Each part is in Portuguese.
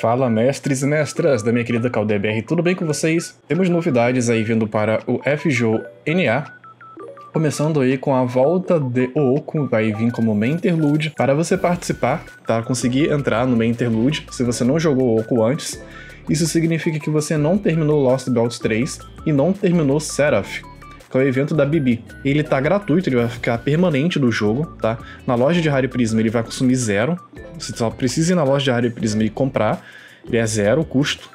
Fala mestres e mestras da minha querida CaldeBR, tudo bem com vocês? Temos novidades aí vindo para o FGO NA, começando aí com a volta de Ooko, vai vir como main interlude para você participar, tá? Conseguir entrar no main interlude se você não jogou Ooko antes. Isso significa que você não terminou Lost Belts 3 e não terminou Seraph, que é o evento da Bibi. Ele tá gratuito, ele vai ficar permanente do jogo, tá? Na loja de Harry Prisma ele vai consumir zero. Você só precisa ir na loja de Harry Prisma e comprar. Ele é zero o custo,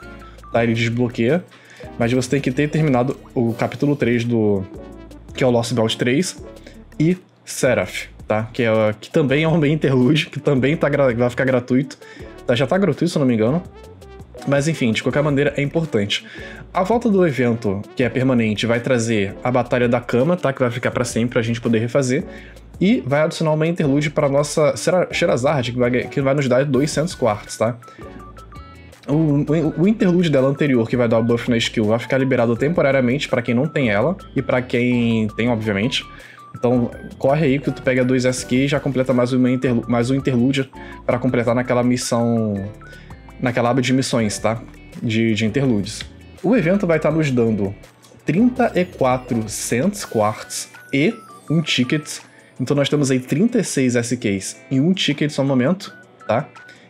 tá? Ele desbloqueia. Mas você tem que ter terminado o capítulo 3 do. que é o Lost Belt 3 e Seraph, tá? Que, é, que também é um interlude, que também tá, vai ficar gratuito. Tá, já tá gratuito, se eu não me engano. Mas enfim, de qualquer maneira é importante. A volta do evento, que é permanente, vai trazer a Batalha da Cama, tá? Que vai ficar para sempre pra gente poder refazer. E vai adicionar uma interlude para nossa Sherazard, que vai, que vai nos dar 200 quartos, tá? O, o, o, interlude dela anterior, que vai dar o buff na skill, vai ficar liberado temporariamente para quem não tem ela e para quem tem, obviamente. Então, corre aí que tu pega dois SQ e já completa mais, uma interlu mais um interlude para completar naquela missão naquela aba de missões, tá? De, de interludes. O evento vai estar nos dando 34 cents quartz e um ticket. Então nós temos aí 36 SKs e um ticket só no momento, tá?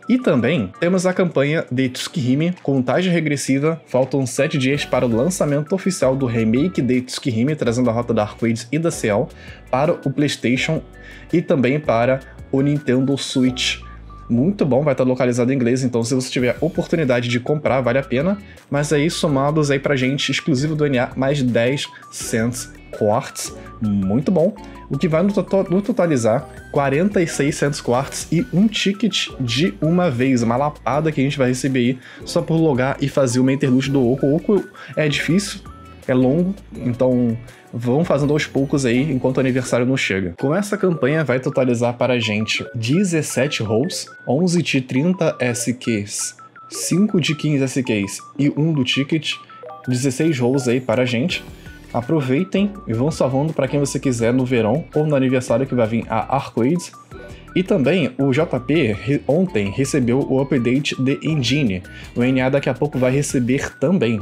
E também temos a campanha de Tsukihime, contagem regressiva, faltam 7 dias para o lançamento oficial do remake de Tsukihime, trazendo a rota da Arcades e da Ciel para o PlayStation e também para o Nintendo Switch muito bom, vai estar localizado em inglês, então se você tiver oportunidade de comprar, vale a pena. Mas aí, somados aí pra gente, exclusivo do NA, mais 10 cents quartz, muito bom. O que vai no, no totalizar 46 cents quartz e um ticket de uma vez, uma lapada que a gente vai receber aí só por logar e fazer uma interlude do Oco. O Oco é difícil, é longo, então vão fazendo aos poucos aí enquanto o aniversário não chega. Com essa campanha vai totalizar para a gente 17 rolls, 11 de 30 SQs, 5 de 15 SQs e 1 do ticket, 16 rolls aí para a gente. Aproveitem e vão salvando para quem você quiser no verão ou no aniversário que vai vir a Arcades. E também o JP ontem recebeu o update de Engine. O NA daqui a pouco vai receber também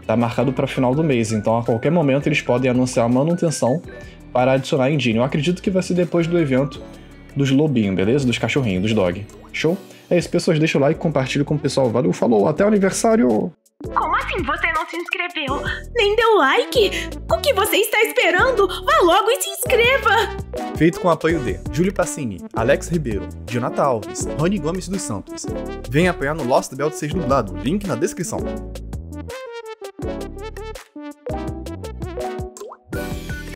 está marcado para final do mês, então a qualquer momento eles podem anunciar a manutenção para adicionar engine. Eu acredito que vai ser depois do evento dos lobinhos, beleza? Dos cachorrinhos, dos dog. Show? É isso, pessoas. Deixa o like, compartilha com o pessoal. Valeu, falou, até o aniversário! Como assim você não se inscreveu? Nem deu like? O que você está esperando? Vá logo e se inscreva! Feito com apoio de Júlio Passini, Alex Ribeiro, Jonathan Alves, Rony Gomes dos Santos. Vem apoiar no Lost Belt 6 dublado, link na descrição.